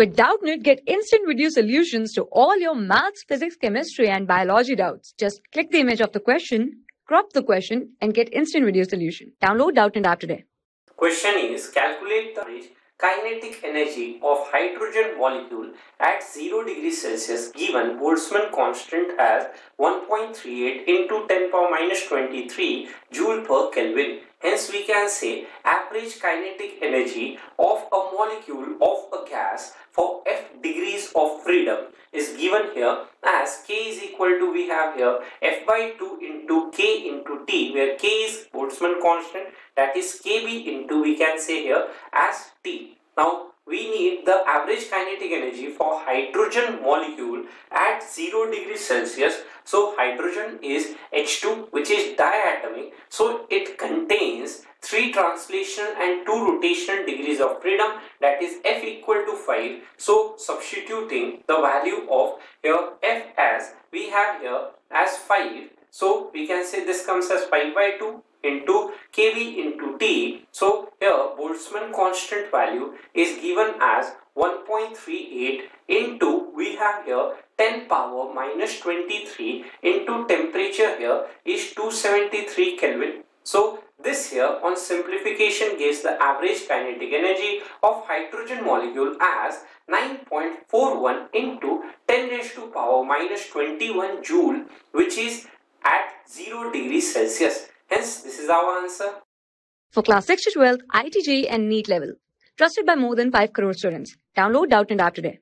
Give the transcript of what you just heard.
With Doubtnut, get instant video solutions to all your maths, physics, chemistry, and biology doubts. Just click the image of the question, crop the question, and get instant video solution. Download Doubtnut app today. Question is calculate the average kinetic energy of hydrogen molecule at 0 degrees Celsius given Boltzmann constant as 1.38 into 10 power minus 23 joule per Kelvin. Hence we can say average kinetic energy of a molecule of a gas of freedom is given here as k is equal to we have here f by 2 into k into t where k is Boltzmann constant that is kb into we can say here as t. Now we need the average kinetic energy for hydrogen molecule at 0 degrees Celsius. So hydrogen is H2 which is diatomic. So it contains 3 translation and 2 rotation degrees of freedom that is F equal to 5. So substituting the value of here F as we have here as 5. So we can say this comes as 5 by 2 into kB into T. So here Boltzmann constant value is given as 1.38 into we have here 10 power minus 23 into temperature here is 273 Kelvin. So this here on simplification gives the average kinetic energy of hydrogen molecule as 9.41 into 10 raised to power minus 21 joule which is at 0 degrees Celsius. Hence, this is our answer. For class 6 to 12, IIT JEE and NEET level. Trusted by more than 5 crore students. Download Doubtnut app today.